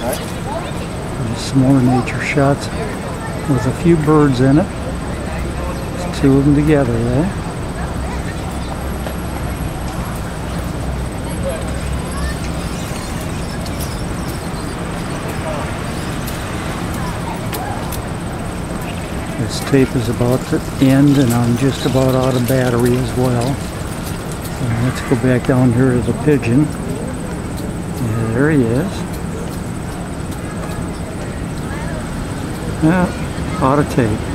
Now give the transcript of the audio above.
some more nature shots with a few birds in it. It's two of them together there. This tape is about to end and I'm just about out of battery as well. Let's go back down here to the pigeon. Yeah, there he is. Yeah, out of tape.